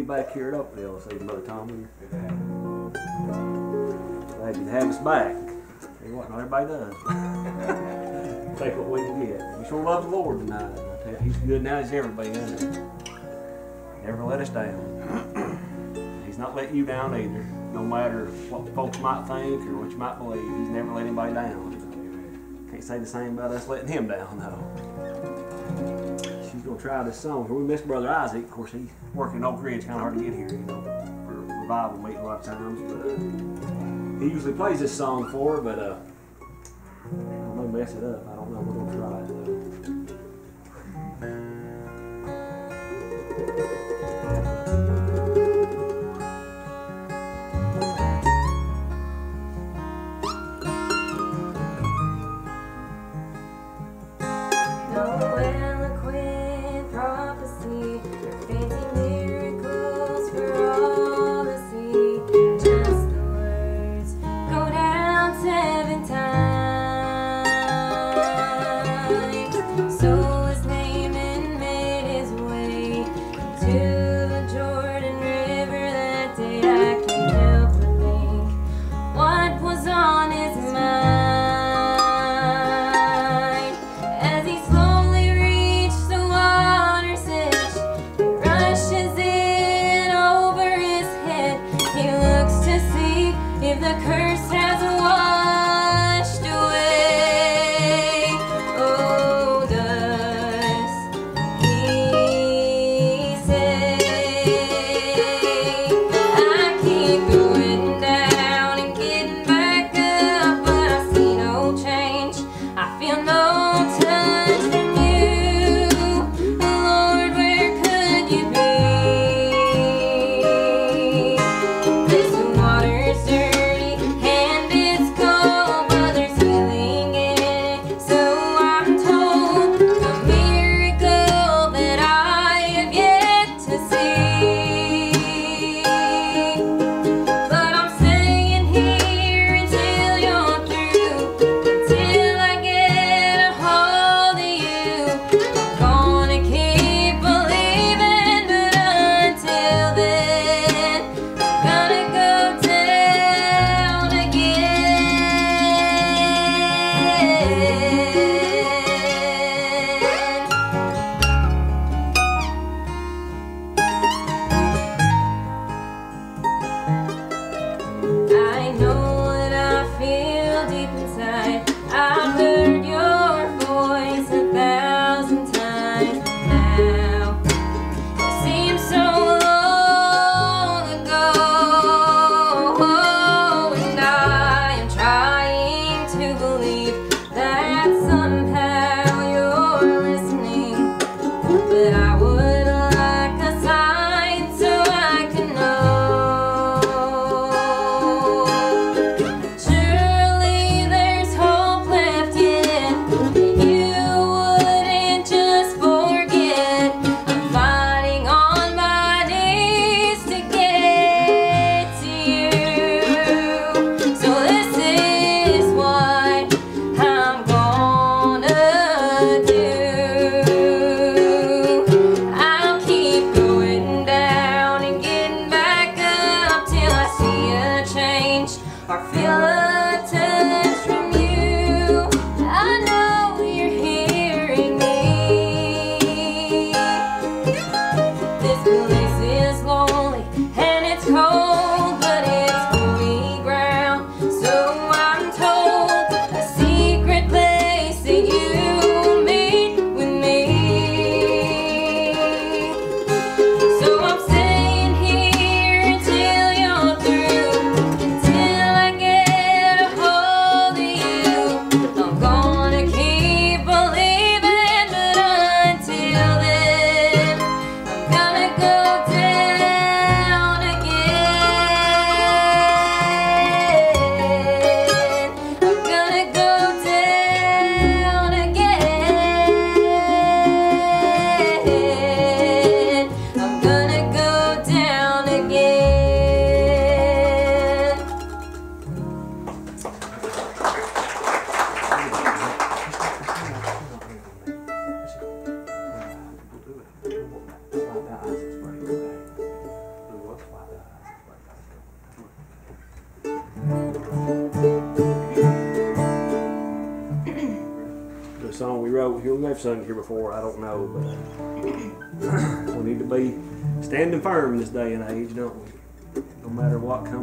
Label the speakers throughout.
Speaker 1: be back here at Oak Dale, says Brother Tommy. Glad you to have us back. You what, not everybody does. Take what we can get. We sure love the Lord tonight. I tell you, He's good now as everybody is. Never let us down. he's not letting you down either. No matter what folks might think or what you might believe, He's never let anybody down. Can't say the same about us letting Him down, though going to try this song. We miss Brother Isaac. Of course, he's working in Oak Ridge. kind of hard to get here, you know, for revival meeting a lot of times. But uh, he usually plays this song for but uh, I'm going to mess it up. I don't know. We're
Speaker 2: going to try it.
Speaker 1: our feelings.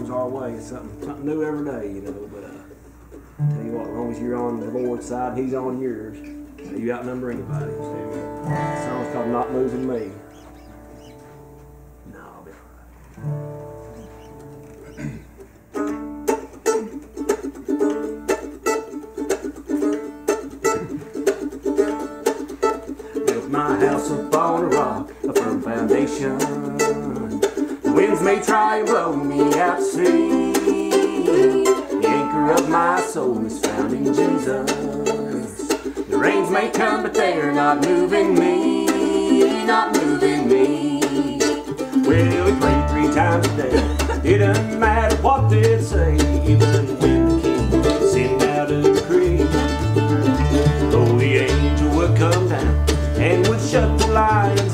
Speaker 1: Comes our way, it's something something new every day, you know. But uh, tell you what, as long as you're on the Lord's side, He's on yours. You outnumber anybody. The song's called "Not Moving Me." No, I'll be my house upon a rock, a firm foundation. Winds may try and blow me out to sea. The anchor of my soul is found in Jesus. The rains may come, but they're not moving me, not moving me. Well, we prayed three times a day. It doesn't matter what they say, even when the king send out a decree. Oh, the angel would come down and would shut the lion's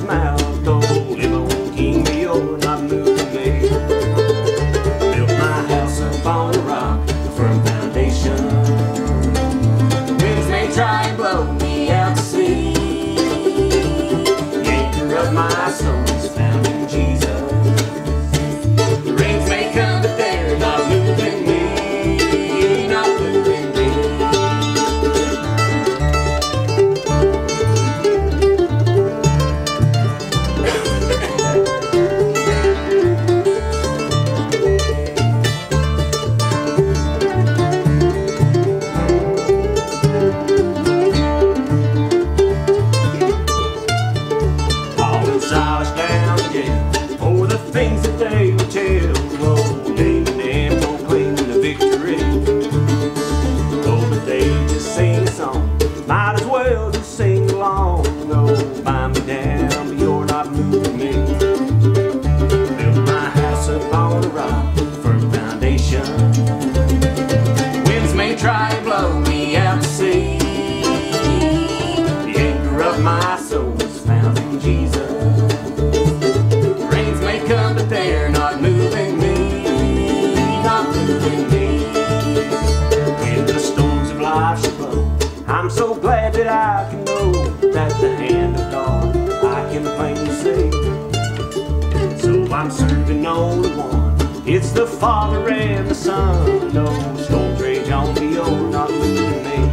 Speaker 1: one. It's the Father and the Son. No storms rage on me, oh, not moving me.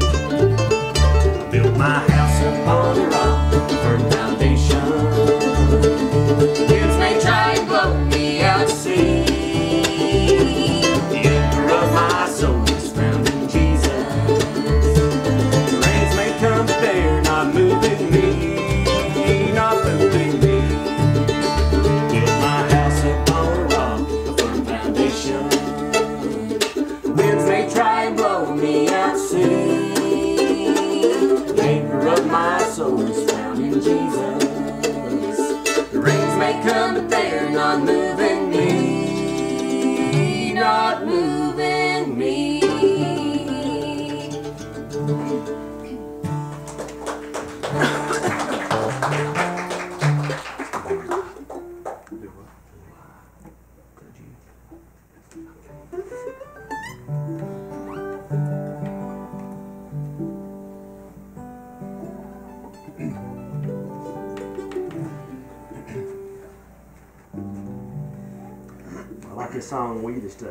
Speaker 1: I built my house upon a rock,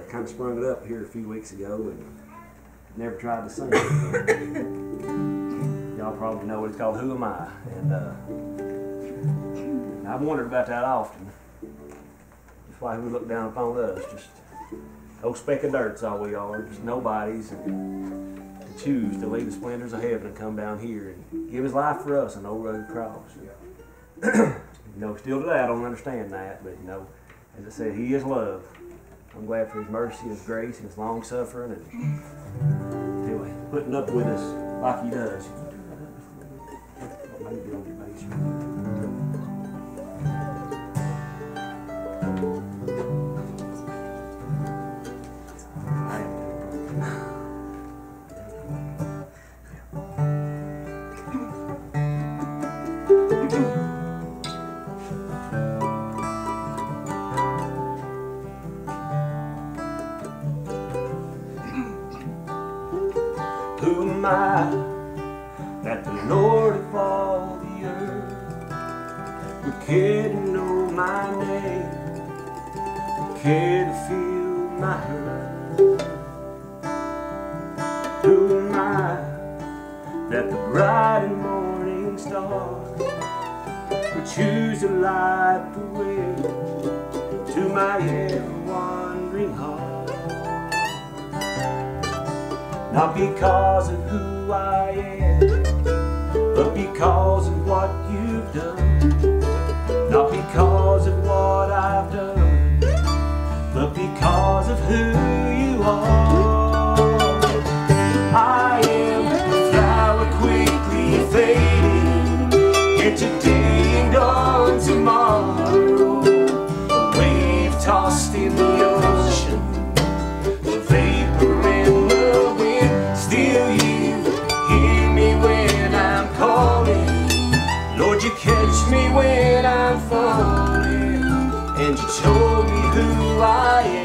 Speaker 1: kind of sprung it up here a few weeks ago and never tried to sing. Y'all probably know what it's called, Who Am I? And uh, I've wondered about that often. That's why we look down upon us. Just no speck of dirt's all we are. Just nobodies. And to choose to leave the splendors of heaven and come down here and give his life for us on old rugged cross. you know, still today I don't understand that, but you know, as I said, He is love. I'm glad for His mercy, His grace, and His long suffering, and anyway, putting up with us like He does. I that the Lord of all the earth would care to know my name, would care to feel my hurt. Who am I that the bright and morning star would choose to light the way to my ever Not because of who I am, but because of what you've done. Not because of what I've done, but because of who you are. And you told me who I am.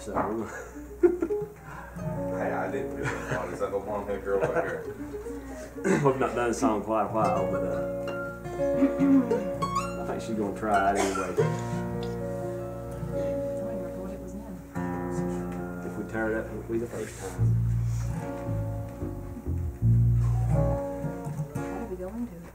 Speaker 1: So
Speaker 3: Hey, I didn't do it. I just go on here, girl, up here.
Speaker 1: we've not done a song in quite a while, but uh, I think she's gonna try it anyway. If we tear it up, it'll be the first time.
Speaker 4: How did we go into it?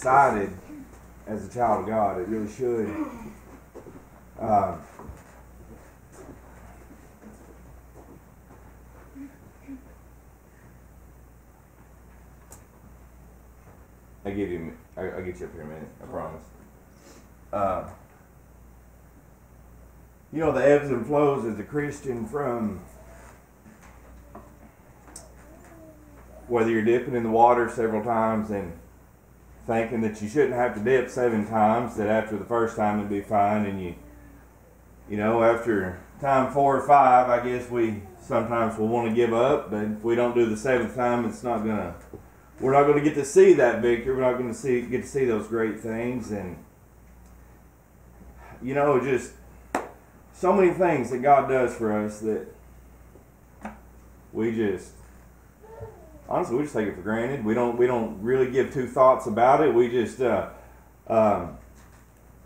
Speaker 5: Excited as a child of God. It really should. Uh, I give you. I, I'll get you up here in a minute. I promise. Uh, you know the ebbs and flows as a Christian from whether you're dipping in the water several times and thinking that you shouldn't have to dip seven times, that after the first time it'd be fine, and you, you know, after time four or five, I guess we sometimes will want to give up, but if we don't do the seventh time, it's not gonna. We're not to get to see that victory. We're not to see get to see those great things, and you know, just so many things that God does for us that we just honestly we just take it for granted. We don't we don't really give two thoughts about it. We just uh, um,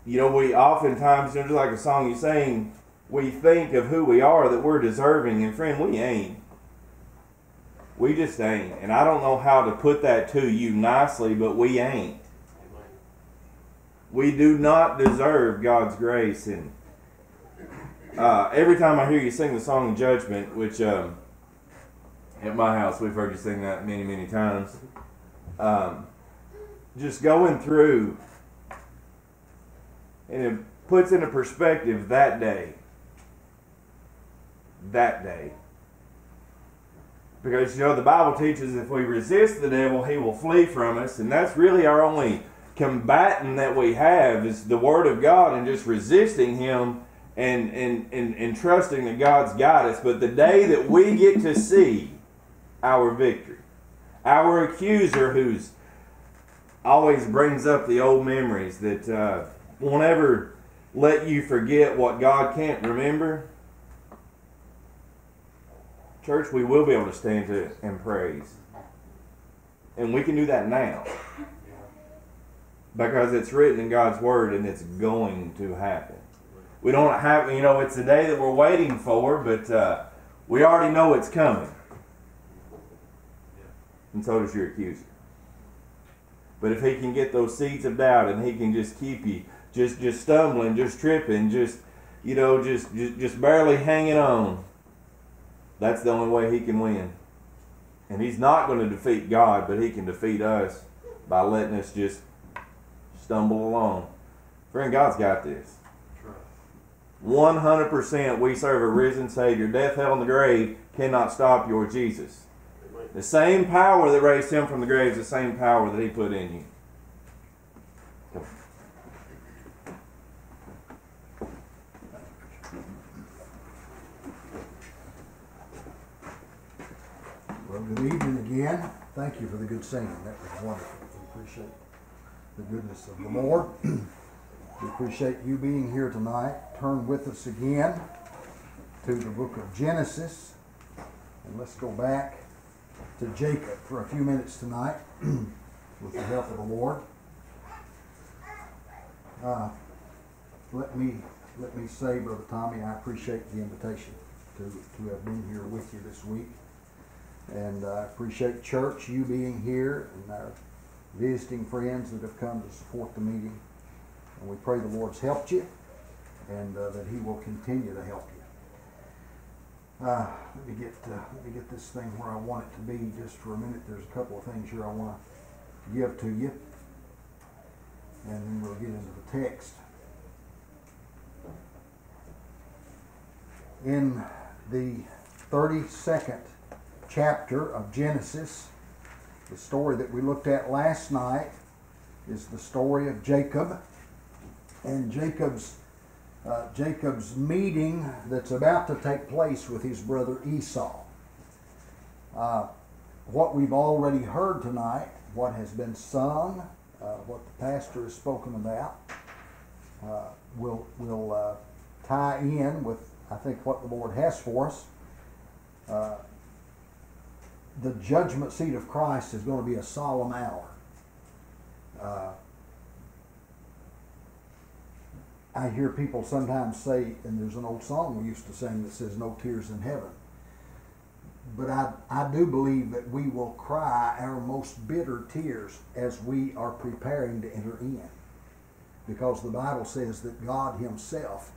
Speaker 5: you know we oftentimes you know, just like a song you sing, we think of who we are that we're deserving, and friend, we ain't. We just ain't, and I don't know how to put that to you nicely, but we ain't. We do not deserve God's grace, and uh, every time I hear you sing the song of "Judgment," which um, at my house we've heard you sing that many, many times, um, just going through, and it puts into perspective that day. That day. Because you know the Bible teaches if we resist the devil, he will flee from us, and that's really our only combatant that we have is the Word of God and just resisting him and, and, and, and trusting that God's got us. But the day that we get to see our victory, our accuser who's always brings up the old memories that uh, won't ever let you forget what God can't remember. Church, we will be able to stand to and praise. And we can do that now. Because it's written in God's Word and it's going to happen. We don't have, you know, it's a day that we're waiting for, but uh, we already know it's coming. And so does your accuser. But if he can get those seeds of doubt and he can just keep you just just stumbling, just tripping, just you know, just just, just barely hanging on, that's the only way he can win. And he's not going to defeat God, but he can defeat us by letting us just stumble along. Friend, God's got this. 100% we serve a risen Savior. Death, hell, and the grave cannot stop your Jesus. The same power that raised him from the grave is the same power that he put in you.
Speaker 6: Well, good evening again. Thank you for the good singing. That was wonderful. We appreciate the goodness of the Lord. we appreciate you being here tonight. Turn with us again to the book of Genesis. And let's go back to Jacob for a few minutes tonight with the help of the Lord. Uh, let me let me say, Brother Tommy, I appreciate the invitation to, to have been here with you this week. And I appreciate church, you being here, and our visiting friends that have come to support the meeting. And we pray the Lord's helped you, and uh, that He will continue to help you. Uh, let me get let me get this thing where I want it to be just for a minute. There's a couple of things here I want to give to you, and then we'll get into the text. In the 32nd chapter of Genesis, the story that we looked at last night is the story of Jacob and Jacob's uh, Jacob's meeting that's about to take place with his brother Esau. Uh, what we've already heard tonight, what has been sung, uh, what the pastor has spoken about, uh, will will uh, tie in with I think what the Lord has for us. Uh, the judgment seat of Christ is going to be a solemn hour. Uh, I hear people sometimes say, and there's an old song we used to sing that says, No tears in heaven. But I, I do believe that we will cry our most bitter tears as we are preparing to enter in. Because the Bible says that God Himself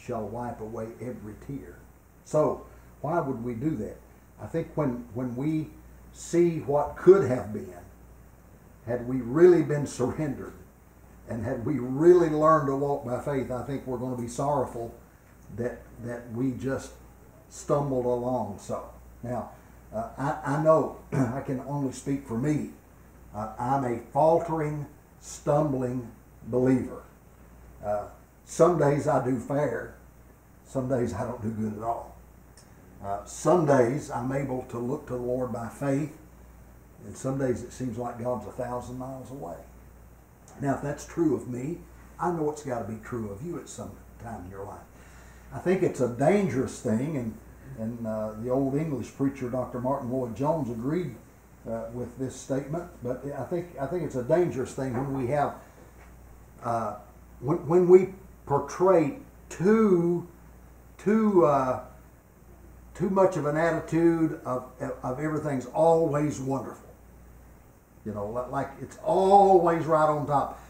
Speaker 6: shall wipe away every tear. So, why would we do that? I think when, when we see what could have been, had we really been surrendered and had we really learned to walk by faith, I think we're going to be sorrowful that that we just stumbled along. So now, uh, I, I know I can only speak for me. Uh, I'm a faltering, stumbling believer. Uh, some days I do fair, some days I don't do good at all. Uh, some days I'm able to look to the Lord by faith, and some days it seems like God's a thousand miles away. Now, if that's true of me, I know it's got to be true of you at some time in your life. I think it's a dangerous thing, and, and uh, the old English preacher, Dr. Martyn Lloyd-Jones, agreed uh, with this statement, but I think, I think it's a dangerous thing when we have, uh, when, when we portray too, too, uh, too much of an attitude of, of everything's always wonderful. You know, like it's always right on top.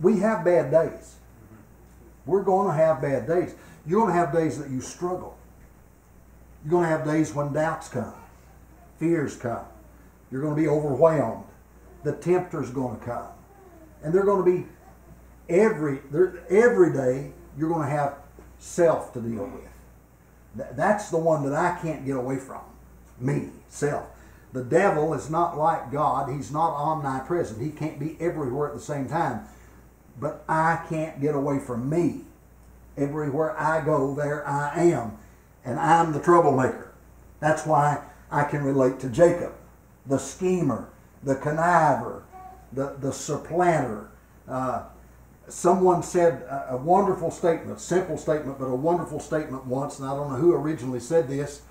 Speaker 6: We have bad days. We're going to have bad days. You're going to have days that you struggle. You're going to have days when doubts come, fears come. You're going to be overwhelmed. The tempter's going to come. And they're going to be every every day you're going to have self to deal with. That's the one that I can't get away from. Me, self. The devil is not like God. He's not omnipresent. He can't be everywhere at the same time. But I can't get away from me. Everywhere I go, there I am. And I'm the troublemaker. That's why I can relate to Jacob, the schemer, the conniver, the, the supplanter. Uh, someone said a, a wonderful statement, simple statement, but a wonderful statement once, and I don't know who originally said this,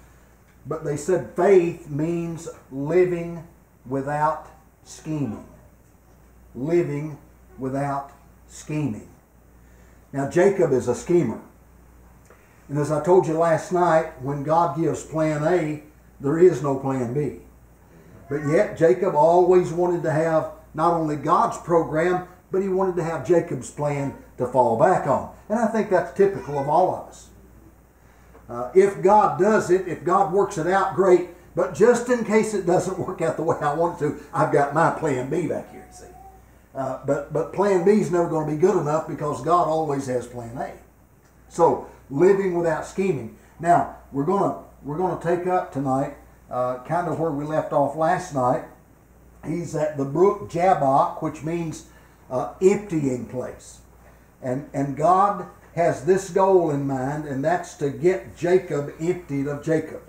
Speaker 6: but they said faith means living without scheming. Living without scheming. Now, Jacob is a schemer. And as I told you last night, when God gives plan A, there is no plan B. But yet, Jacob always wanted to have not only God's program, but he wanted to have Jacob's plan to fall back on. And I think that's typical of all of us. Uh, if God does it, if God works it out, great. But just in case it doesn't work out the way I want it to, I've got my plan B back here, see. Uh, but, but plan B is never going to be good enough because God always has plan A. So, living without scheming. Now, we're going to we're to take up tonight uh, kind of where we left off last night. He's at the brook Jabbok, which means uh, emptying place. And, and God has this goal in mind, and that's to get Jacob emptied of Jacob.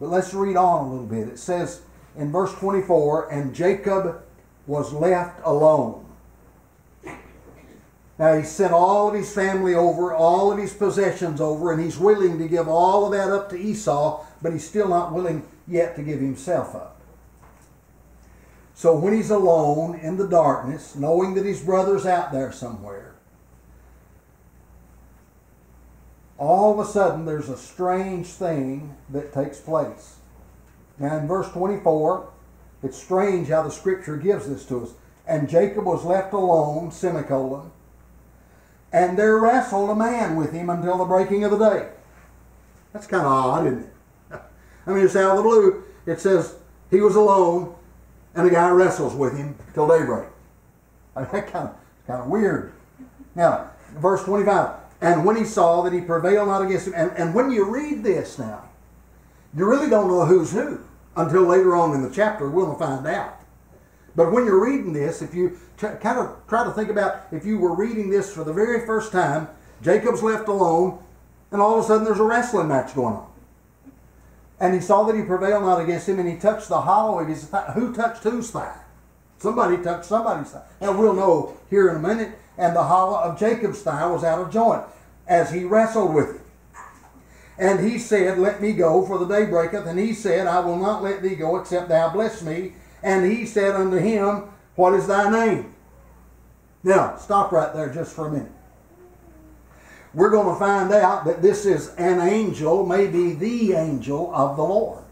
Speaker 6: But let's read on a little bit. It says in verse 24, and Jacob was left alone. Now he sent all of his family over, all of his possessions over, and he's willing to give all of that up to Esau, but he's still not willing yet to give himself up. So when he's alone in the darkness, knowing that his brother's out there somewhere, all of a sudden there's a strange thing that takes place. Now in verse 24, it's strange how the scripture gives this to us. And Jacob was left alone, semicolon, and there wrestled a man with him until the breaking of the day. That's kind of odd, isn't it? I mean, it's out of the blue. It says he was alone, and a guy wrestles with him till daybreak. I mean, that kind of kind of weird. Now, verse 25. And when he saw that he prevailed not against him, and, and when you read this now, you really don't know who's who until later on in the chapter. To find out. But when you're reading this, if you kind of try to think about if you were reading this for the very first time, Jacob's left alone, and all of a sudden there's a wrestling match going on. And he saw that he prevailed not against him, and he touched the hollow of his thigh. Who touched whose thigh? Somebody touched somebody's thigh. Now we'll know here in a minute. And the hollow of Jacob's thigh was out of joint as he wrestled with him. And he said, Let me go, for the day breaketh. And he said, I will not let thee go, except thou bless me. And he said unto him, What is thy name? Now, stop right there just for a minute. We're going to find out that this is an angel, maybe the angel of the Lord.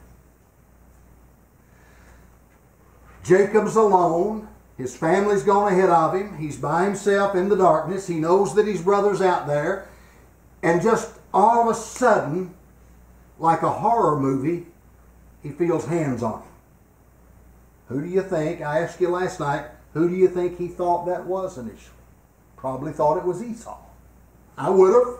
Speaker 6: Jacob's alone. His family's gone ahead of him. He's by himself in the darkness. He knows that his brother's out there. And just all of a sudden, like a horror movie, he feels hands on him. Who do you think? I asked you last night, who do you think he thought that was initially? Probably thought it was Esau. I would have.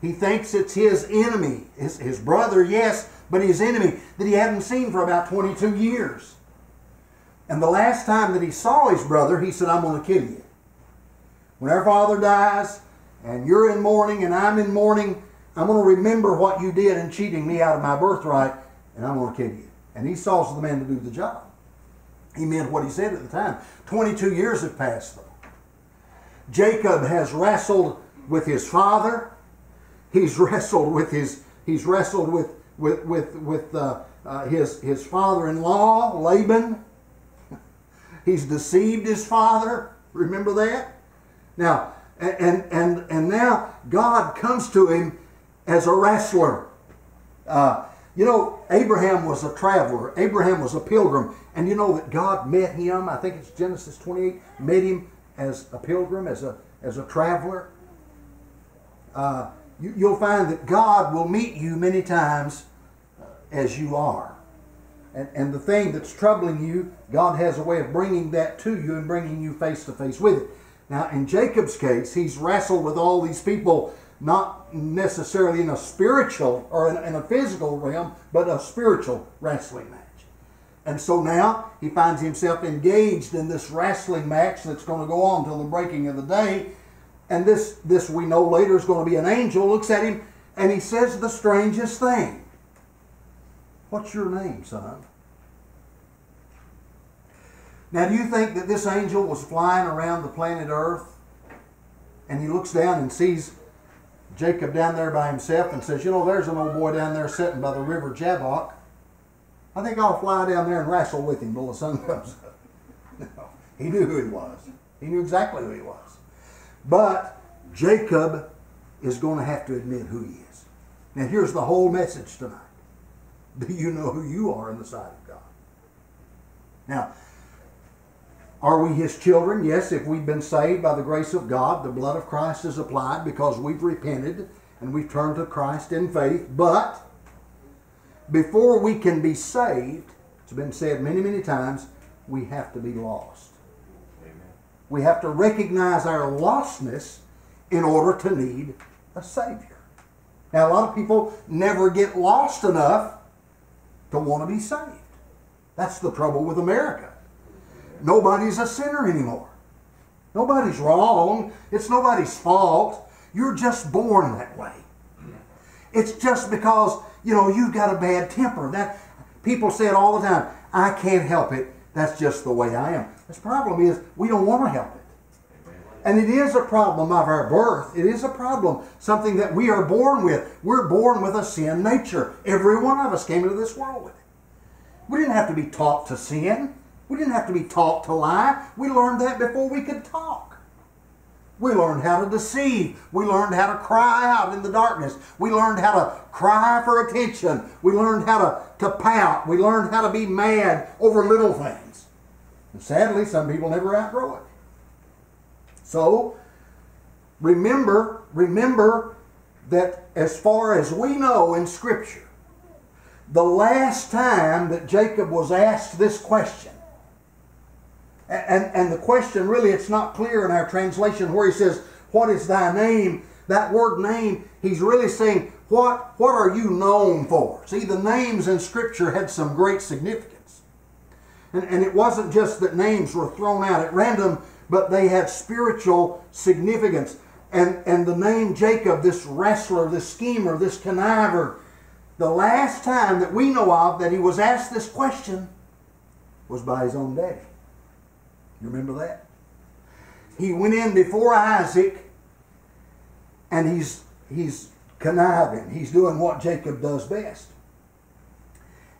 Speaker 6: He thinks it's his enemy, his, his brother, yes, but his enemy that he hadn't seen for about 22 years. And the last time that he saw his brother, he said, I'm going to kill you. When our father dies and you're in mourning and I'm in mourning, I'm going to remember what you did in cheating me out of my birthright and I'm going to kill you. And he Esau's the man to do the job. He meant what he said at the time. 22 years have passed, though. Jacob has wrestled with his father. He's wrestled with his. He's wrestled with with with with uh, uh, his his father-in-law Laban. He's deceived his father. Remember that? Now and and and now God comes to him as a wrestler. Uh, you know, Abraham was a traveler. Abraham was a pilgrim. And you know that God met him, I think it's Genesis 28, met him as a pilgrim, as a, as a traveler. Uh, you, you'll find that God will meet you many times uh, as you are. And, and the thing that's troubling you, God has a way of bringing that to you and bringing you face to face with it. Now, in Jacob's case, he's wrestled with all these people, not necessarily in a spiritual or in, in a physical realm, but a spiritual wrestling match. And so now he finds himself engaged in this wrestling match that's going to go on till the breaking of the day. And this, this we know later is going to be an angel, looks at him, and he says the strangest thing. What's your name, son? Now, do you think that this angel was flying around the planet Earth and he looks down and sees Jacob down there by himself and says, You know, there's an old boy down there sitting by the river Jabbok. I think I'll fly down there and wrestle with him till the sun comes up. No, he knew who he was. He knew exactly who he was. But Jacob is going to have to admit who he is. Now, here's the whole message tonight. Do you know who you are in the sight of God? Now, are we his children? Yes, if we've been saved by the grace of God, the blood of Christ is applied because we've repented and we've turned to Christ in faith. But before we can be saved, it's been said many, many times, we have to be lost. Amen. We have to recognize our lostness in order to need a Savior. Now, a lot of people never get lost enough to want to be saved. That's the trouble with America. Nobody's a sinner anymore. Nobody's wrong. It's nobody's fault. You're just born that way. It's just because, you know, you've got a bad temper. That people say it all the time. I can't help it. That's just the way I am. The problem is we don't want to help it. And it is a problem of our birth. It is a problem, something that we are born with. We're born with a sin nature. Every one of us came into this world with it. We didn't have to be taught to sin. We didn't have to be taught to lie. We learned that before we could talk. We learned how to deceive. We learned how to cry out in the darkness. We learned how to cry for attention. We learned how to, to pout. We learned how to be mad over little things. And sadly, some people never outgrow it. So, remember, remember that as far as we know in Scripture, the last time that Jacob was asked this question, and, and the question really, it's not clear in our translation where he says, What is thy name? That word name, he's really saying, What, what are you known for? See, the names in Scripture had some great significance. And, and it wasn't just that names were thrown out at random, but they had spiritual significance. And, and the name Jacob, this wrestler, this schemer, this conniver, the last time that we know of that he was asked this question was by his own daddy. You remember that? He went in before Isaac and he's he's conniving. He's doing what Jacob does best.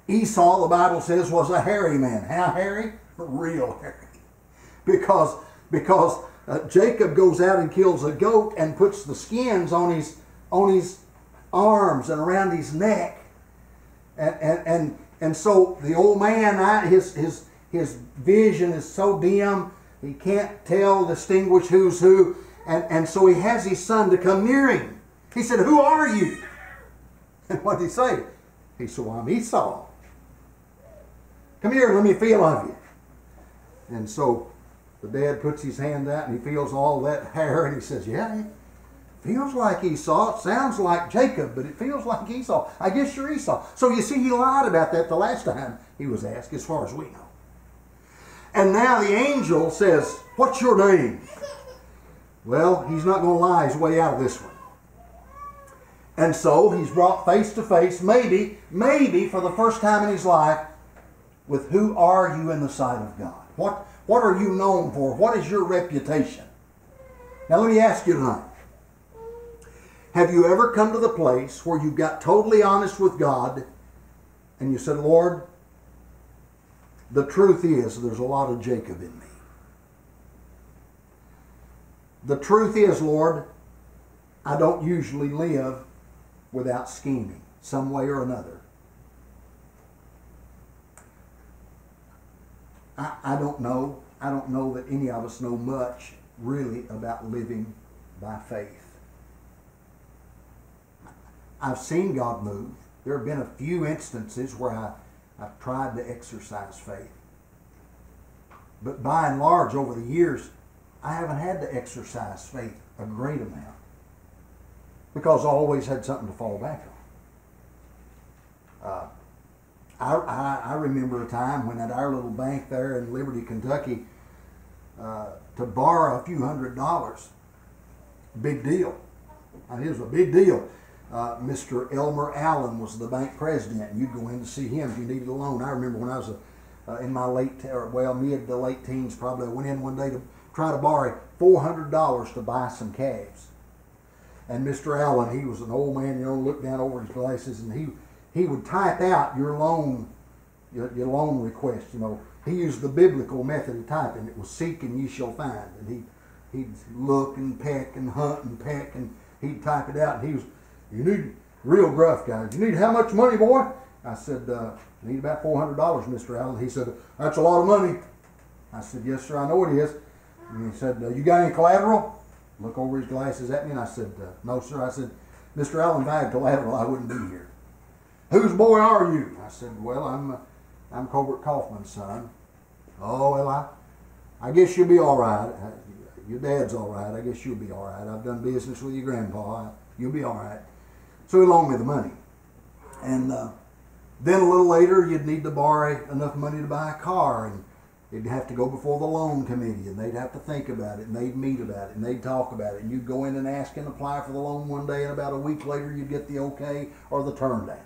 Speaker 6: Esau, the Bible says, was a hairy man. How hairy? Real hairy. Because because uh, Jacob goes out and kills a goat and puts the skins on his on his arms and around his neck, and and and, and so the old man, I, his his his vision is so dim he can't tell distinguish who's who, and and so he has his son to come near him. He said, "Who are you?" And what did he say? He said, well, "I'm Esau." Come here, let me feel of you. And so the dad puts his hand out and he feels all that hair and he says, Yeah, it feels like Esau. It sounds like Jacob, but it feels like Esau. I guess you're Esau. So you see, he lied about that the last time he was asked, as far as we know. And now the angel says, What's your name? Well, he's not going to lie his way out of this one. And so he's brought face to face, maybe, maybe for the first time in his life, with who are you in the sight of God? What, what are you known for? What is your reputation? Now let me ask you tonight. Have you ever come to the place where you got totally honest with God and you said, Lord, the truth is there's a lot of Jacob in me. The truth is, Lord, I don't usually live without scheming, some way or another. I, I don't know. I don't know that any of us know much really about living by faith. I've seen God move. There have been a few instances where I, I've tried to exercise faith. But by and large, over the years, I haven't had to exercise faith a great amount because I always had something to fall back on. Uh, I, I, remember a time when at our little bank there in Liberty, Kentucky, uh, to borrow a few hundred dollars, big deal. Mean, it was a big deal. Uh, Mr. Elmer Allen was the bank president. And you'd go in to see him if you needed a loan. I remember when I was a, uh, in my late, or well, mid to late teens, probably I went in one day to try to borrow $400 to buy some calves. And Mr. Allen, he was an old man, you know, looked down over his glasses, and he he would type out your loan your, your loan request. You know, he used the biblical method of typing. It was seek and ye shall find, and he he'd look and peck and hunt and peck, and he'd type it out. And he was, you need real gruff guys. You need how much money, boy? I said, uh, I need about four hundred dollars, Mr. Allen. He said, that's a lot of money. I said, yes, sir, I know it is. And he said, uh, you got any collateral? Look over his glasses at me, and I said, uh, no, sir. I said, Mr. Allen, if I had collateral, I wouldn't be here. Whose boy are you? I said, well, I'm, uh, I'm Colbert Kaufman's son. Oh, well, I, I guess you'll be all right. Uh, Your dad's all right. I guess you'll be all right. I've done business with your grandpa. You'll be all right. So he loaned me the money. And uh, then a little later, you'd need to borrow enough money to buy a car. And It'd have to go before the loan committee, and they'd have to think about it, and they'd meet about it, and they'd talk about it. And you'd go in and ask and apply for the loan one day, and about a week later, you'd get the okay or the turn down.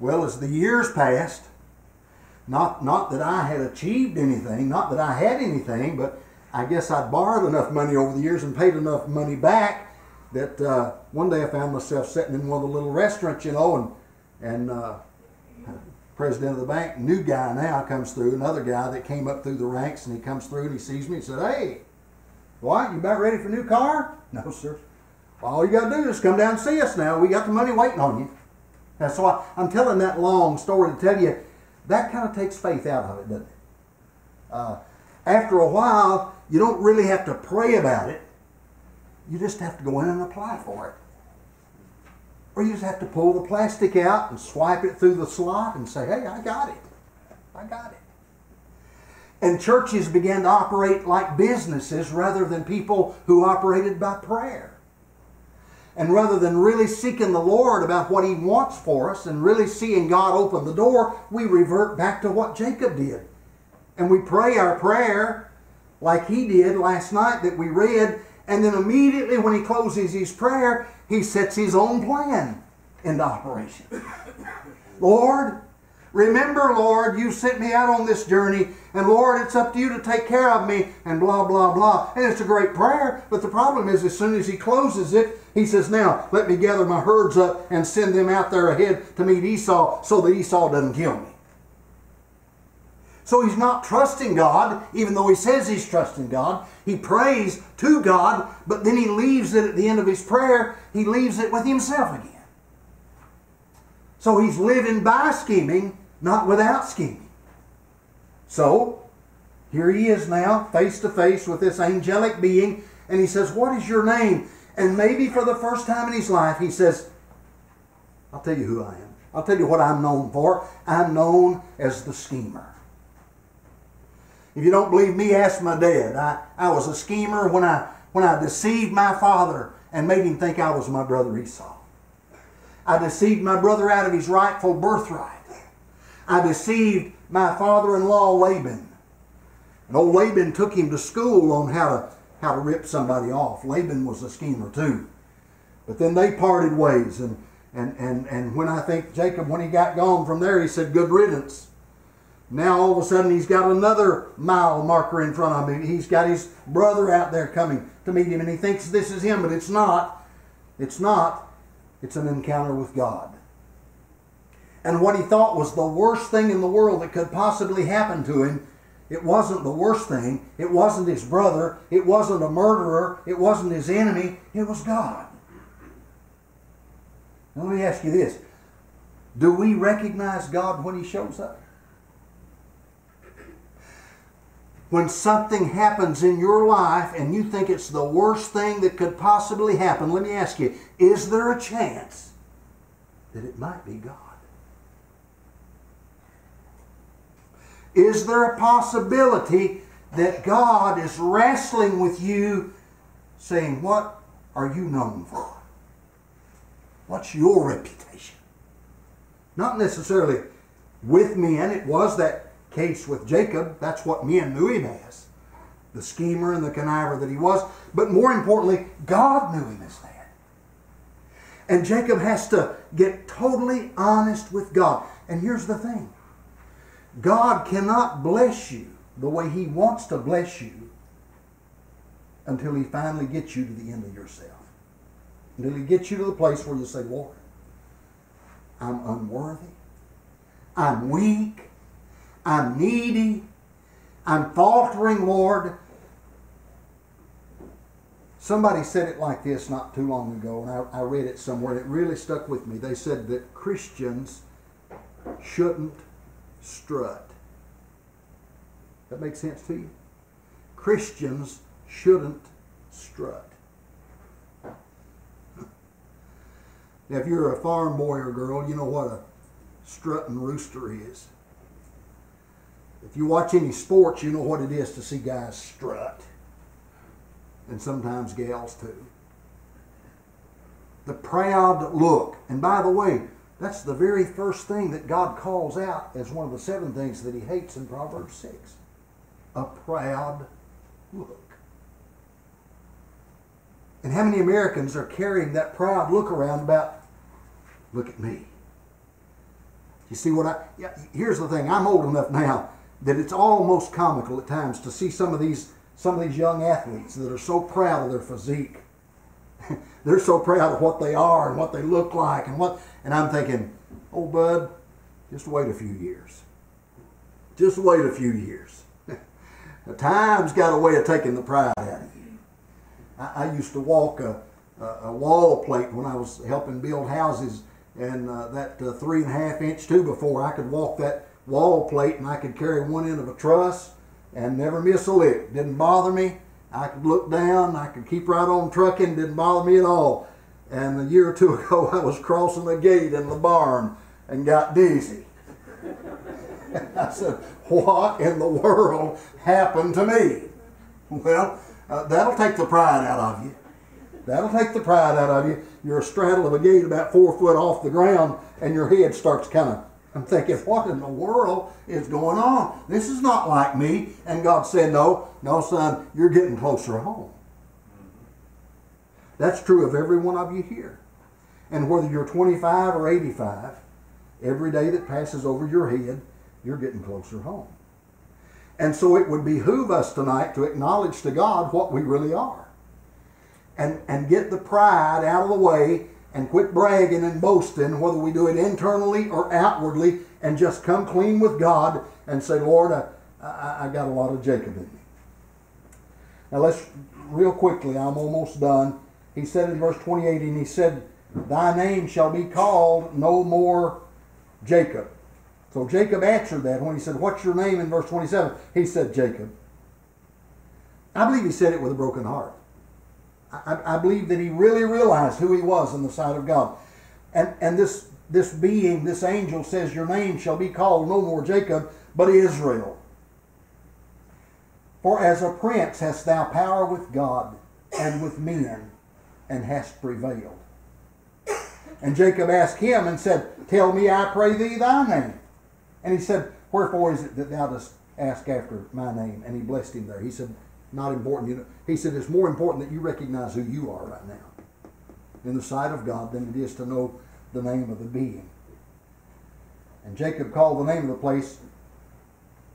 Speaker 6: Well, as the years passed, not not that I had achieved anything, not that I had anything, but I guess I'd borrowed enough money over the years and paid enough money back that uh, one day I found myself sitting in one of the little restaurants, you know, and and uh, president of the bank, new guy now comes through, another guy that came up through the ranks, and he comes through and he sees me and said, "Hey, what? You about ready for a new car?" No, sir. Well, all you got to do is come down and see us now. We got the money waiting on you. That's why I'm telling that long story to tell you that kind of takes faith out of it, doesn't it? Uh, after a while, you don't really have to pray about it. You just have to go in and apply for it. Or you just have to pull the plastic out and swipe it through the slot and say, hey, I got it. I got it. And churches began to operate like businesses rather than people who operated by prayer. And rather than really seeking the Lord about what He wants for us and really seeing God open the door, we revert back to what Jacob did. And we pray our prayer like he did last night that we read. And then immediately when he closes his prayer, he sets his own plan into operation. Lord, remember, Lord, you sent me out on this journey, and Lord, it's up to you to take care of me, and blah, blah, blah. And it's a great prayer, but the problem is, as soon as he closes it, he says, Now, let me gather my herds up and send them out there ahead to meet Esau so that Esau doesn't kill me. So he's not trusting God, even though he says he's trusting God. He prays to God, but then he leaves it at the end of his prayer, he leaves it with himself again. So he's living by scheming, not without scheming. So here he is now, face to face with this angelic being, and he says, What is your name? And maybe for the first time in his life, he says, I'll tell you who I am. I'll tell you what I'm known for. I'm known as the schemer. If you don't believe me, ask my dad. I, I was a schemer when I when I deceived my father and made him think I was my brother Esau. I deceived my brother out of his rightful birthright. I deceived my father-in-law Laban. And old Laban took him to school on how to how to rip somebody off. Laban was a schemer too. But then they parted ways and and, and, and when I think Jacob, when he got gone from there, he said, Good riddance. Now all of a sudden he's got another mile marker in front of him. He's got his brother out there coming to meet him, and he thinks this is him, but it's not. It's not. It's an encounter with God. And what he thought was the worst thing in the world that could possibly happen to him, it wasn't the worst thing. It wasn't his brother. It wasn't a murderer. It wasn't his enemy. It was God. Now, let me ask you this Do we recognize God when he shows up? when something happens in your life and you think it's the worst thing that could possibly happen, let me ask you, is there a chance that it might be God? Is there a possibility that God is wrestling with you, saying, What are you known for? What's your reputation? Not necessarily with men, it was that case with Jacob. That's what men knew him as the schemer and the conniver that he was. But more importantly, God knew him as that. And Jacob has to get totally honest with God. And here's the thing God cannot bless you the way he wants to bless you until he finally gets you to the end of yourself. Until he gets you to the place where you say, Lord, I'm unworthy. I'm weak. I'm needy. I'm faltering, Lord. Somebody said it like this not too long ago, and I, I read it somewhere, and it really stuck with me. They said that Christians shouldn't strut. That makes sense to you? Christians shouldn't strut. Now, if you're a farm boy or girl, you know what a strutting rooster is. If you watch any sports, you know what it is to see guys strut. And sometimes gals too. The proud look. And by the way, that's the very first thing that God calls out as one of the seven things that he hates in Proverbs 6. A proud look. And how many Americans are carrying that proud look around about, look at me? You see what I, yeah, here's the thing, I'm old enough now that it's almost comical at times to see some of these some of these young athletes that are so proud of their physique. They're so proud of what they are and what they look like and what and I'm thinking, oh bud, just wait a few years. Just wait a few years. the time's got a way of taking the pride out of you. I, I used to walk a, a, a, wall plate when I was helping build houses, and uh, that uh, three and a half inch two before I could walk that wall plate and I could carry one end of a truss and never miss a lick. Didn't bother me. I could look down, I could keep right on trucking, didn't bother me at all. And a year or two ago, I was crossing the gate in the barn and got dizzy. I said, What in the world happened to me? Well, uh, that'll take the pride out of you. That'll take the pride out of you. You're a straddle of a gate about four foot off the ground, and your head starts kind of I'm thinking, what in the world is going on? This is not like me. And God said, no, no, son, you're getting closer home. That's true of every one of you here. And whether you're 25 or 85, every day that passes over your head, you're getting closer home. And so it would behoove us tonight to acknowledge to God what we really are. And, and get the pride out of the way and quit bragging and boasting, whether we do it internally or outwardly, and just come clean with God and say, Lord, I, I, I got a lot of Jacob in me. Now let's, real quickly, I'm almost done. He said in verse 28, and he said, Thy name shall be called no more Jacob. So Jacob answered that when he said, What's your name in verse 27? He said, Jacob. I believe he said it with a broken heart. I, I believe that he really realized who he was in the sight of God. And, and this, this being, this angel says, Your name shall be called no more Jacob, but Israel. For as a prince hast thou power with God and with men, and hast prevailed. And Jacob asked him and said, Tell me, I pray thee, thy name. And he said, Wherefore is it that thou dost ask after my name? And he blessed him there. He said, Not important. You know, he said, It's more important that you recognize who you are right now in the sight of God than it is to know the name of the being. And Jacob called the name of the place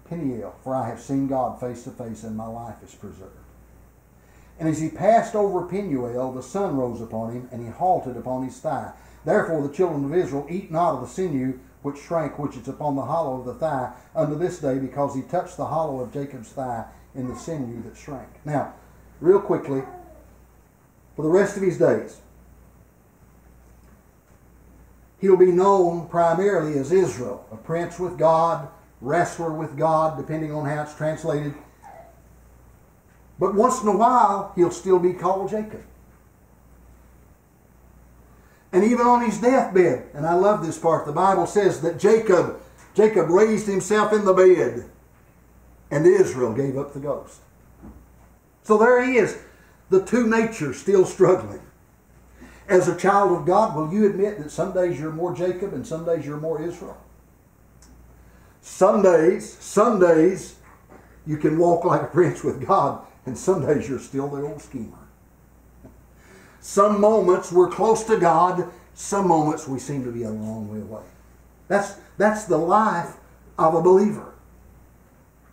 Speaker 6: Peniel, for I have seen God face to face, and my life is preserved. And as he passed over Peniel, the sun rose upon him, and he halted upon his thigh. Therefore the children of Israel eat not of the sinew which shrank, which is upon the hollow of the thigh, unto this day, because he touched the hollow of Jacob's thigh in the sinew that shrank. Now, real quickly, for the rest of his days, he'll be known primarily as Israel, a prince with God, wrestler with God, depending on how it's translated. But once in a while, he'll still be called Jacob. And even on his deathbed, and I love this part, the Bible says that Jacob, Jacob raised himself in the bed, and Israel gave up the ghost. So there he is, the two natures still struggling. As a child of God, will you admit that some days you're more Jacob and some days you're more Israel? Some days, some days, you can walk like a prince with God, and some days you're still the old schemer. Some moments we're close to God, some moments we seem to be a long way away. That's, that's the life of a believer.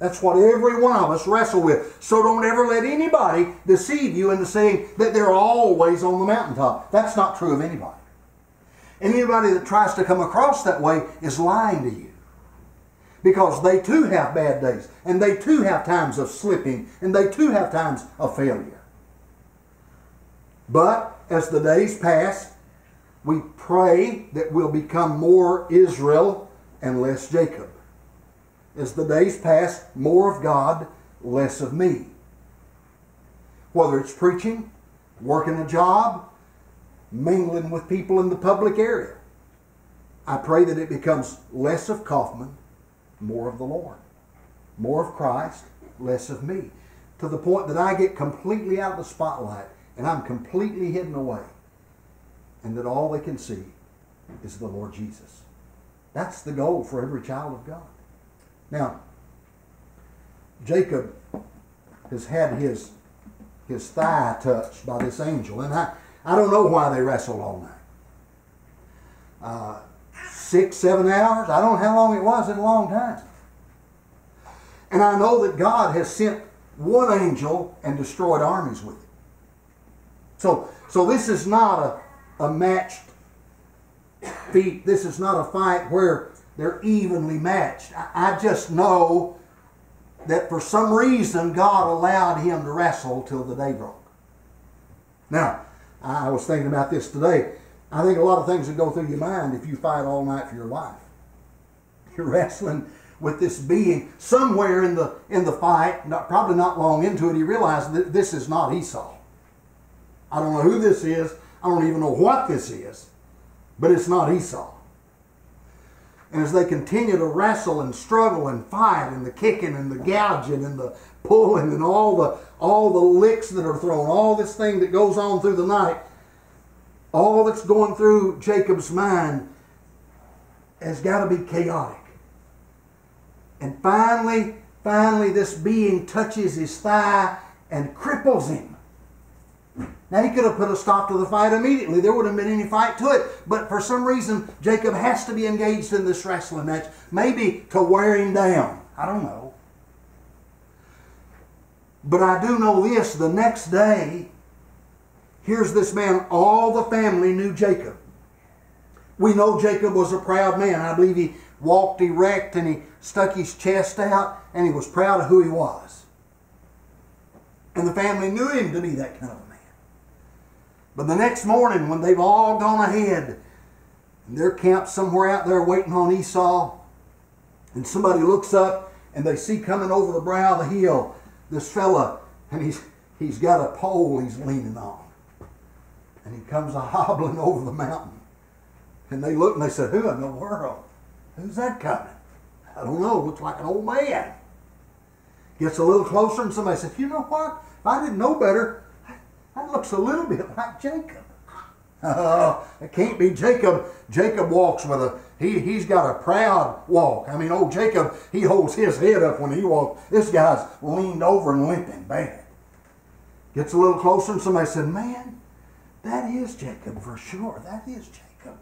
Speaker 6: That's what every one of us wrestle with. So don't ever let anybody deceive you into saying that they're always on the mountaintop. That's not true of anybody. Anybody that tries to come across that way is lying to you. Because they too have bad days, and they too have times of slipping, and they too have times of failure. But as the days pass, we pray that we'll become more Israel and less Jacob. As the days pass, more of God, less of me. Whether it's preaching, working a job, mingling with people in the public area, I pray that it becomes less of Kaufman, more of the Lord. More of Christ, less of me. To the point that I get completely out of the spotlight and I'm completely hidden away. And that all they can see is the Lord Jesus. That's the goal for every child of God. Now, Jacob has had his, his thigh touched by this angel. And I, I don't know why they wrestled all night. Uh, six, seven hours. I don't know how long it was, in a long time. And I know that God has sent one angel and destroyed armies with it. So, so this is not a, a matched feat. This is not a fight where they're evenly matched. I, just know that for some reason God allowed him to wrestle till the day broke. Now, I was thinking about this today. I think a lot of things that go through your mind if you fight all night for your life. You're wrestling with this being somewhere in the in the fight, not, probably not long into it, he realized that this is not Esau. I don't know who this is. I don't even know what this is, but it's not Esau. And as they continue to wrestle and struggle and fight and the kicking and the gouging and the pulling and all the all the licks that are thrown, all this thing that goes on through the night, all that's going through Jacob's mind has got to be chaotic. And finally, finally, this being touches his thigh and cripples him. Now, he could have put a stop to the fight immediately. There wouldn't have been any fight to it. But for some reason, Jacob has to be engaged in this wrestling match, maybe to wear him down. I don't know. But I do know this the next day, here's this man, all the family knew Jacob. We know Jacob was a proud man. I believe he walked erect and he stuck his chest out and he was proud of who he was. And the family knew him to be that kind of man. But the next morning, when they've all gone ahead and they're camped somewhere out there waiting on Esau, and somebody looks up and they see coming over the brow of the hill this fella, and he's he's got a pole he's leaning on. And he comes a hobbling over the mountain. And they look and they said, Who in the world? Who's that coming? I don't know. Looks like an old man. Gets a little closer, and somebody said, You know what? If I didn't know better, that looks a little bit like Jacob. Oh, it can't be Jacob. Jacob walks with a, he, he's got a proud walk. I mean, old Jacob, he holds his head up when he walks. This guy's leaned over and limping bad. Gets a little closer, and somebody said, Man, that is Jacob for sure. That is Jacob.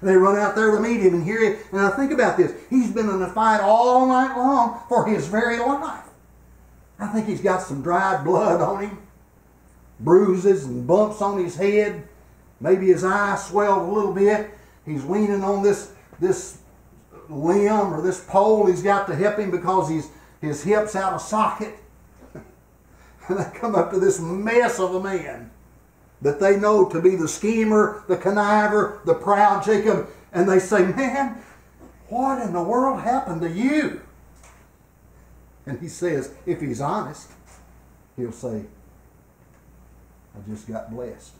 Speaker 6: And they run out there to meet him and hear it. And I think about this. He's been in a fight all night long for his very life. I think he's got some dried blood on him, bruises and bumps on his head. Maybe his eye swelled a little bit. He's leaning on this, this limb or this pole he's got to help him because he's, his hip's out of socket. and they come up to this mess of a man that they know to be the schemer, the conniver, the proud Jacob, and they say, Man, what in the world happened to you? And he says, if he's honest, he'll say, I just got blessed.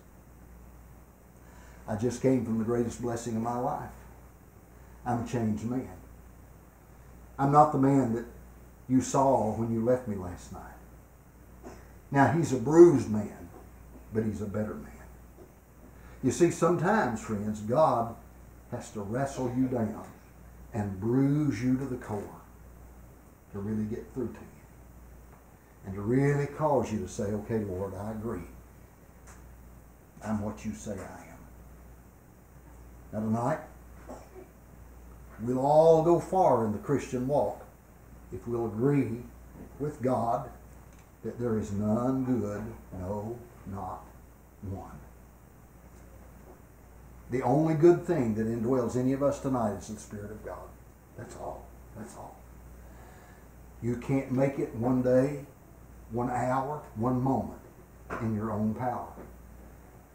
Speaker 6: I just came from the greatest blessing of my life. I'm a changed man. I'm not the man that you saw when you left me last night. Now, he's a bruised man, but he's a better man. You see, sometimes, friends, God has to wrestle you down and bruise you to the core to really get through to you. And to really cause you to say, okay, Lord, I agree. I'm what you say I am. Now, tonight, we'll all go far in the Christian walk if we'll agree with God that there is none good, no, not one. The only good thing that indwells any of us tonight is the Spirit of God. That's all. That's all. You can't make it one day, one hour, one moment in your own power.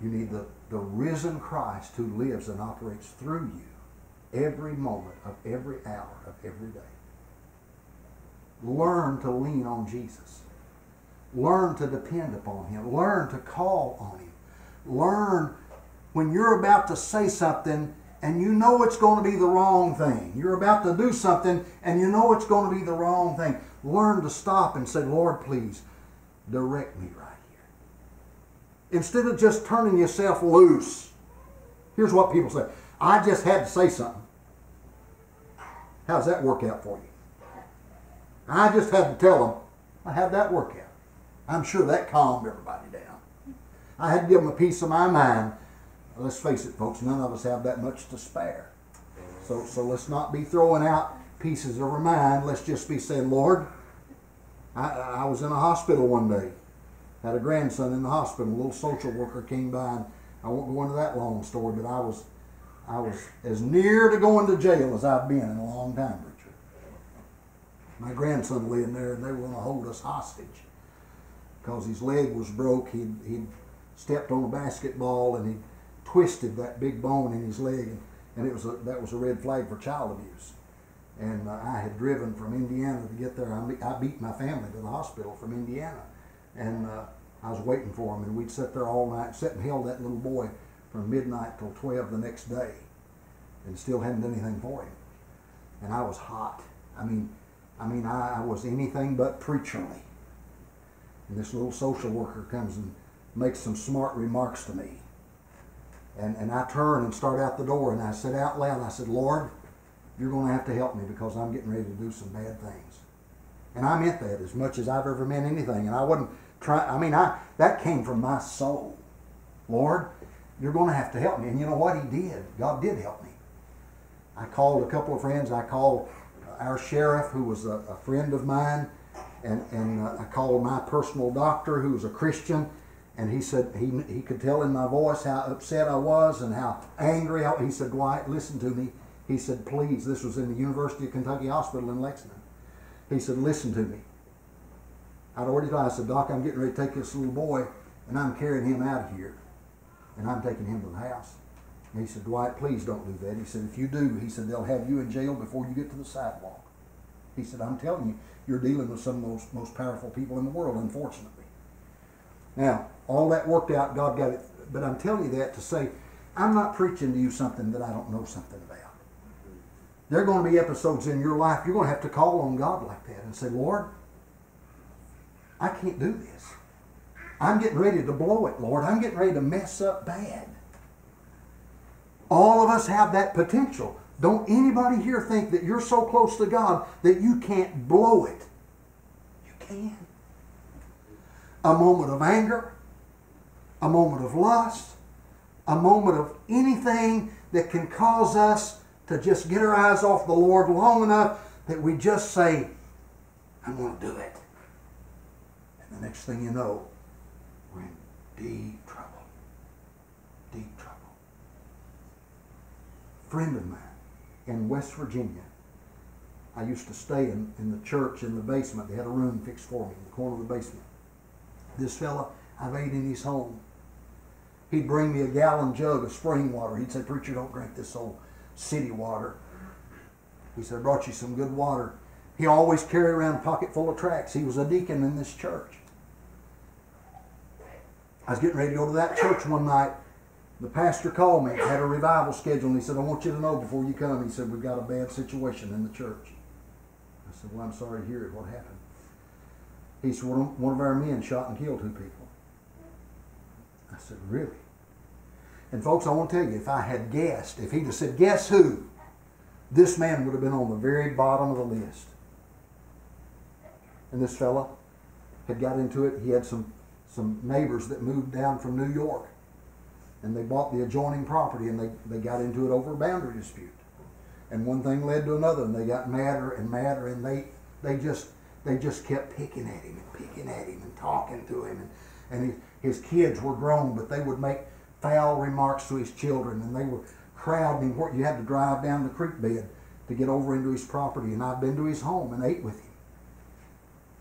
Speaker 6: You need the, the risen Christ who lives and operates through you every moment of every hour of every day. Learn to lean on Jesus. Learn to depend upon Him. Learn to call on Him. Learn when you're about to say something and you know it's going to be the wrong thing. You're about to do something and you know it's going to be the wrong thing. Learn to stop and say, Lord, please direct me right. Instead of just turning yourself loose. Here's what people say I just had to say something. How's that work out for you? I just had to tell them. I had that work out. I'm sure that calmed everybody down. I had to give them a piece of my mind. Let's face it, folks, none of us have that much to spare. So, so let's not be throwing out pieces of our mind. Let's just be saying, Lord, I, I was in a hospital one day. Had a grandson in the hospital. A little social worker came by, and I won't go into that long story, but I was, I was as near to going to jail as I've been in a long time, Richard. My grandson lay in there, and they were going to hold us hostage because his leg was broke. He'd, he'd stepped on a basketball and he twisted that big bone in his leg, and, and it was a, that was a red flag for child abuse. And uh, I had driven from Indiana to get there. I, I beat my family to the hospital from Indiana, and uh, I was waiting for him. And we'd sit there all night, sit and held that little boy from midnight till twelve the next day, and still hadn't done anything for him. And I was hot. I mean, I mean, I, I was anything but preacherly. And this little social worker comes and makes some smart remarks to me. And, and I turn and start out the door and I said out loud, I said, Lord, you're going to have to help me because I'm getting ready to do some bad things. And I meant that as much as I've ever meant anything. And I wasn't trying, I mean, I, that came from my soul. Lord, you're going to have to help me. And you know what? He did. God did help me. I called a couple of friends. I called our sheriff, who was a, a friend of mine, and, and uh, I called my personal doctor, who was a Christian, and he said he, he could tell in my voice how upset I was and how angry I He said, Dwight, listen to me. He said, please, this was in the University of Kentucky Hospital in Lexington. He said, listen to me. I'd already told I said, Doc, I'm getting ready to take this little boy, and I'm carrying him out of here, and I'm taking him to the house. And he said, Dwight, please don't do that. He said, if you do, he said, they'll have you in jail before you get to the sidewalk. He said, I'm telling you, you're dealing with some of the most, most powerful people in the world, unfortunately. Now, all that worked out, God got it. But I'm telling you that to say, I'm not preaching to you something that I don't know something about. There are going to be episodes in your life you're going to have to call on God like that and say, Lord, I can't do this. I'm getting ready to blow it, Lord. I'm getting ready to mess up bad. All of us have that potential. Don't anybody here think that you're so close to God that you can't blow it. You can. A moment of anger, a moment of lust, a moment of anything that can cause us to just get our eyes off the Lord long enough that we just say, I'm going to do it. The next thing you know, we're in deep trouble. Deep trouble. Friend of mine in West Virginia, I used to stay in, in the church in the basement. They had a room fixed for me in the corner of the basement. This fella, I've ate in his home. He'd bring me a gallon jug of spring water. He'd say, Preacher, don't drink this old city water. He said, I brought you some good water. He always carried around a pocket full of tracts. He was a deacon in this church. I was getting ready to go to that church one night. The pastor called me, had a revival schedule, and he said, I want you to know before you come. He said, We've got a bad situation in the church. I said, Well, I'm sorry to hear it. What happened? He said, One of- our men shot and killed two people. I said, Really? And folks, I want to tell you, if I had guessed, if he'd have said, Guess who? This man would have been on the very bottom of the list. And this fella had got into it. He had some, some neighbors that moved down from New York. And they bought the adjoining property and they, they got into it over a boundary dispute. And one thing led to another and they got madder and madder and they, they just they just kept picking at him and picking at him and talking to him and, and his, his kids were grown but they would make foul remarks to his children and they were crowding him you had to drive down the creek bed to get over into his property and I've been to his home and ate with him.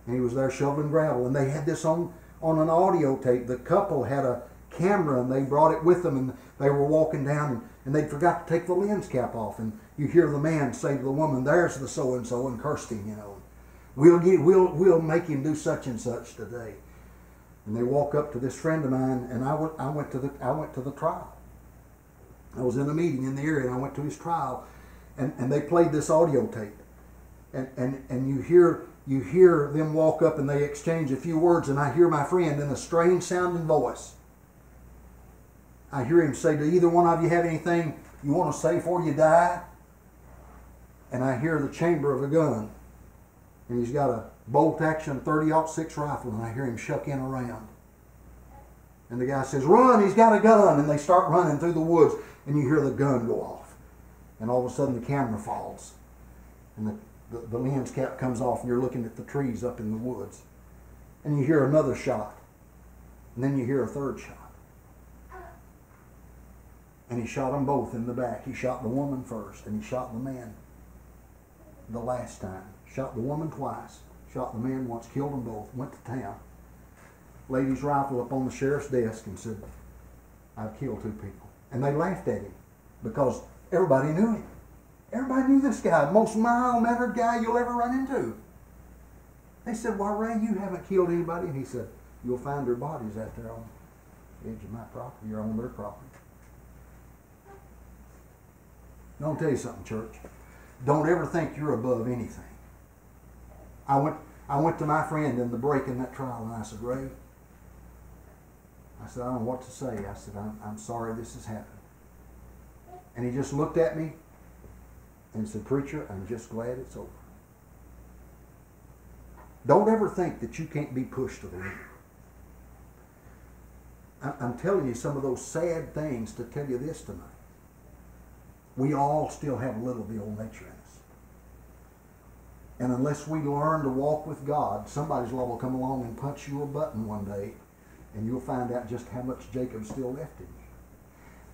Speaker 6: And he was there shoveling gravel and they had this on on an audio tape. The couple had a camera and they brought it with them and they were walking down and, and they forgot to take the lens cap off and you hear the man say to the woman, There's the so and so and cursed him, you know. We'll get we'll we'll make him do such and such today. And they walk up to this friend of mine and I went I went to the I went to the trial. I was in a meeting in the area and I went to his trial and, and they played this audio tape. And, and and you hear you hear them walk up and they exchange a few words and I hear my friend in a strange sounding voice. I hear him say, Do either one of you have anything you want to say before you die? And I hear the chamber of a gun. And he's got a bolt action 30 6 rifle, and I hear him shuck in around. And the guy says, Run, he's got a gun. And they start running through the woods, and you hear the gun go off. And all of a sudden, the camera falls. And the, the, the lens cap comes off, and you're looking at the trees up in the woods. And you hear another shot. And then you hear a third shot. And he shot them both in the back. He shot the woman first, and he shot the man the last time. Shot the woman twice. Shot the man once, killed them both, went to town. Laid his rifle up on the sheriff's desk and said, I've killed two people. And they laughed at him because everybody knew him. Everybody knew this guy, most mild-mannered guy you'll ever run into. They said, Why, Ray, you haven't killed anybody? And he said, You'll find their bodies out there on the edge of my property or on their property. Now, I'll tell you something, church. Don't ever think you're above anything. I went, I went to my friend in the break in that trial and I said, Ray, I said, I don't know what to say. I said, I'm, I'm sorry this has happened. And he just looked at me and said, Preacher, I'm just glad it's over. Don't ever think that you can't be pushed to the limit. I'm telling you some of those sad things to tell you this tonight. We all still have a little of the old nature in us. And unless we learn to walk with God, somebody's liable will come along and punch you a button one day, and you'll find out just how much Jacob's still left in you.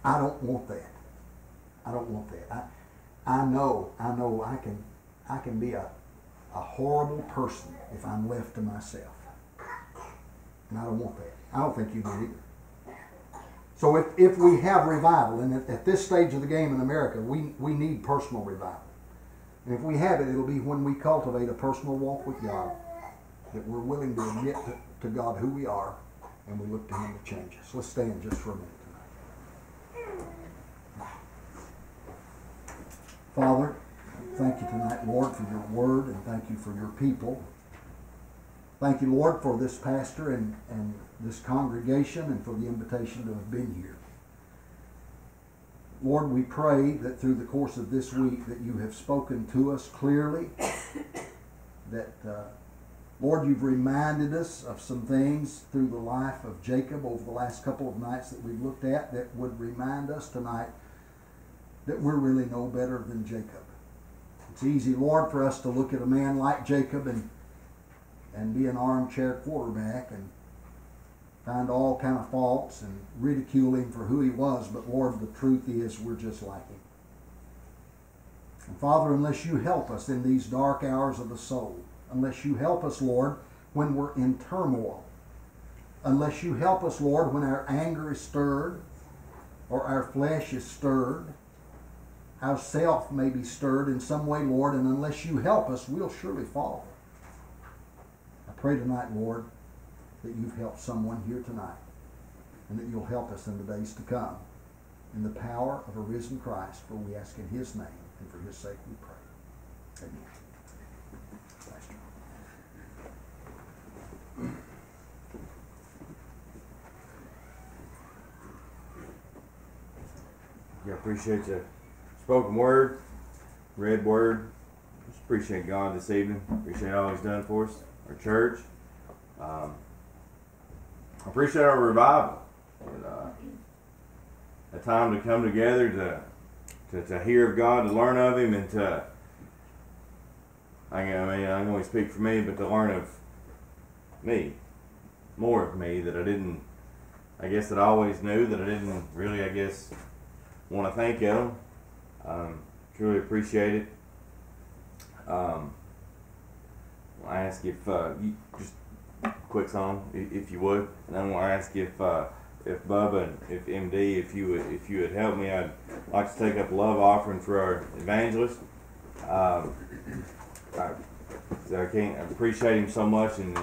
Speaker 6: I don't want that. I don't want that. I, I know, I know I can, I can be a, a horrible person if I'm left to myself. And I don't want that. I don't think you do either. So if, if we have revival, and at, at this stage of the game in America, we, we need personal revival. And if we have it, it'll be when we cultivate a personal walk with God, that we're willing to admit to, to God who we are, and we look to Him to change us. Let's stand just for a minute tonight. Father, thank you tonight, Lord, for your word, and thank you for your people. Thank you, Lord, for this pastor and, and this congregation and for the invitation to have been here. Lord, we pray that through the course of this week that you have spoken to us clearly, that, uh, Lord, you've reminded us of some things through the life of Jacob over the last couple of nights that we've looked at that would remind us tonight that we're really no better than Jacob. It's easy, Lord, for us to look at a man like Jacob and and be an armchair quarterback and find all kind of faults and ridicule him for who he was. But Lord, the truth is we're just like him. And Father, unless you help us in these dark hours of the soul, unless you help us, Lord, when we're in turmoil, unless you help us, Lord, when our anger is stirred or our flesh is stirred, our self may be stirred in some way, Lord, and unless you help us, we'll surely fall. I pray tonight, Lord, that you've helped someone here tonight and that you'll help us in the days to come. In the power of a risen Christ, for we ask in his name and for his sake we pray. Amen.
Speaker 5: Yeah, appreciate the spoken word, read word. Just appreciate God this evening. Appreciate all He's done for us, our church. Um, appreciate our revival. And, uh, a time to come together to, to to hear of God, to learn of Him, and to I mean, I can only speak for me, but to learn of me, more of me that I didn't. I guess that I always knew that I didn't really. I guess want to thank them. Um, truly appreciate it. Um, I ask if uh, you just quick song, if you would, and I want to ask if uh, if Bubba and if MD, if you would if you would help me, I'd like to take up a love offering for our evangelist. Um, I, I can't appreciate him so much and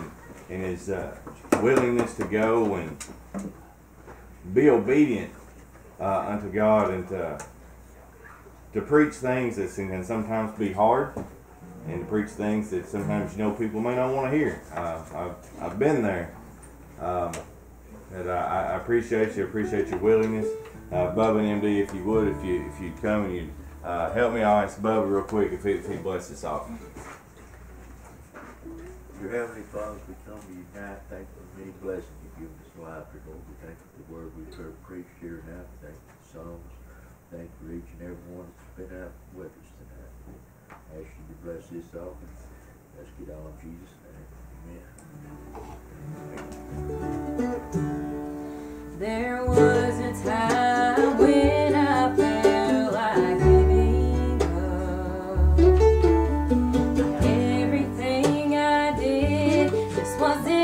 Speaker 5: and his uh, willingness to go and be obedient uh, unto God and to, to preach things that can sometimes be hard and to preach things that sometimes you know people may not want to hear. Uh, I've, I've been there. Um, and I, I appreciate you, appreciate your willingness. Uh, Bubba and MD, if you would, if you if you'd come and you'd uh, help me, I'll ask Bubba real quick if he, if he bless this off.
Speaker 7: Your Heavenly Father, we come to you now, thankful for many blessings you've given us life, dear Lord. We thank you for the word we've heard preached here now. Thank you for the songs. Thank you for each and every one that's been out with us tonight. We ask you to bless this offering. Let's get all in Jesus' name. Amen.
Speaker 2: There was a time when I felt like giving up. Everything I did just wasn't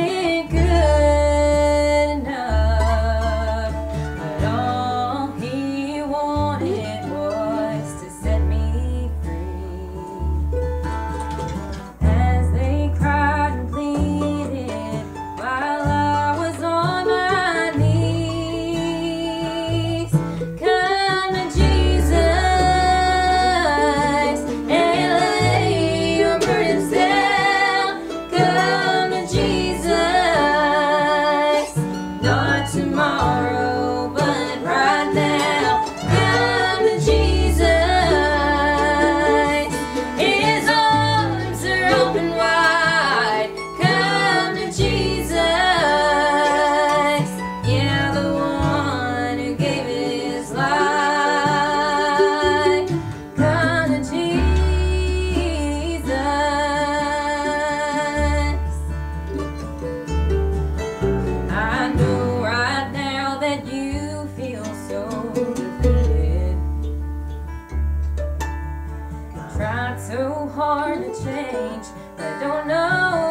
Speaker 2: hard to change, but don't know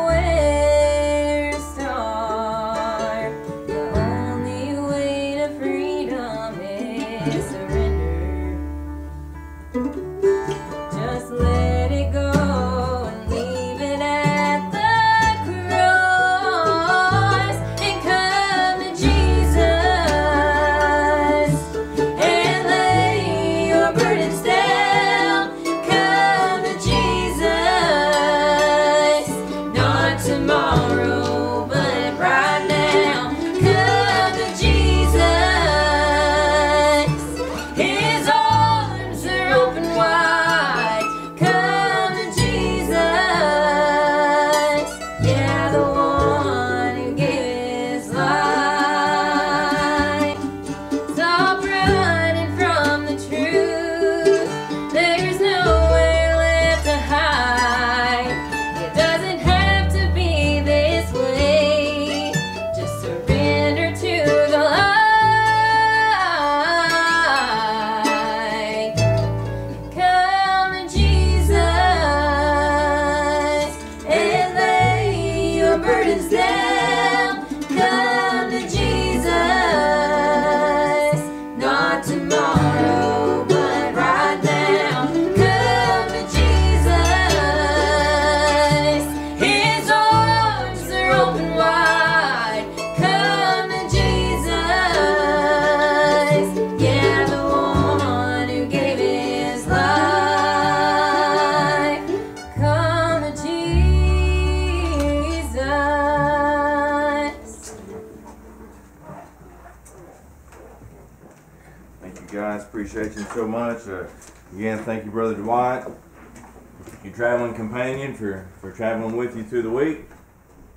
Speaker 5: traveling with you through the week.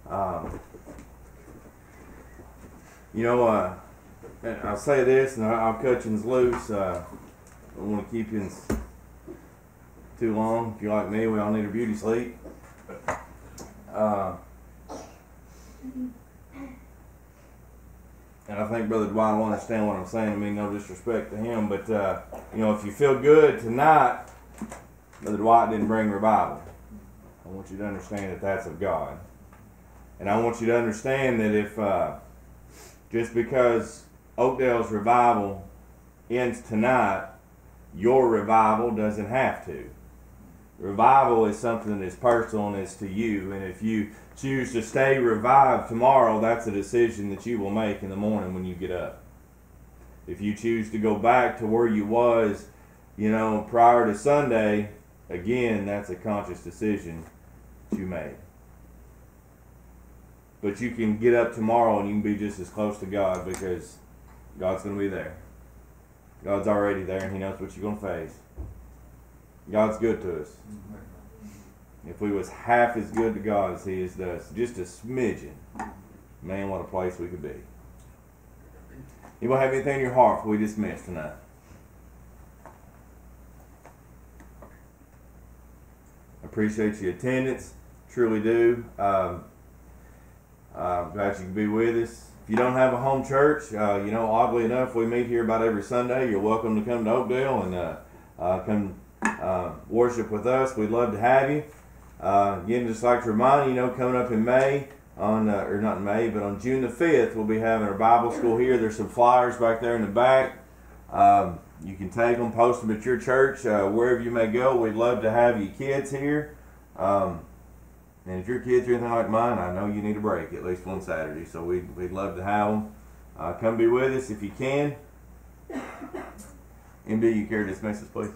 Speaker 5: Um, you know, uh, I'll say this, and I'll cut you loose. Uh, I don't want to keep you too long. If you're like me, we all need a beauty sleep. Uh, and I think Brother Dwight will understand what I'm saying. I mean, no disrespect to him, but uh, you know, if you feel good tonight, Brother Dwight didn't bring revival. I want you to understand that that's of God, and I want you to understand that if uh, just because Oak Dale's revival ends tonight, your revival doesn't have to. Revival is something that's personal and it's to you, and if you choose to stay revived tomorrow, that's a decision that you will make in the morning when you get up. If you choose to go back to where you was, you know, prior to Sunday, again, that's a conscious decision you made. But you can get up tomorrow and you can be just as close to God because God's going to be there. God's already there and He knows what you're going to face. God's good to us. If we was half as good to God as He is to us, just a smidgen, man, what a place we could be. Anybody have anything in your heart before we dismiss tonight? Appreciate your attendance, truly do. Um, uh, glad you can be with us. If you don't have a home church, uh, you know, oddly enough, we meet here about every Sunday. You're welcome to come to Oak Dale and uh, uh, come uh, worship with us. We'd love to have you. Uh, again, just like to remind you, you know, coming up in May, on or not in May, but on June the fifth, we'll be having our Bible school here. There's some flyers back there in the back. Um, you can take them, post them at your church, wherever you may go. We'd love to have you kids here. Um, and if your kids are anything like mine, I know you need a break at least one Saturday. So we'd, we'd love to have them. Uh, come be with us if you can. MD, you care to dismiss us, please?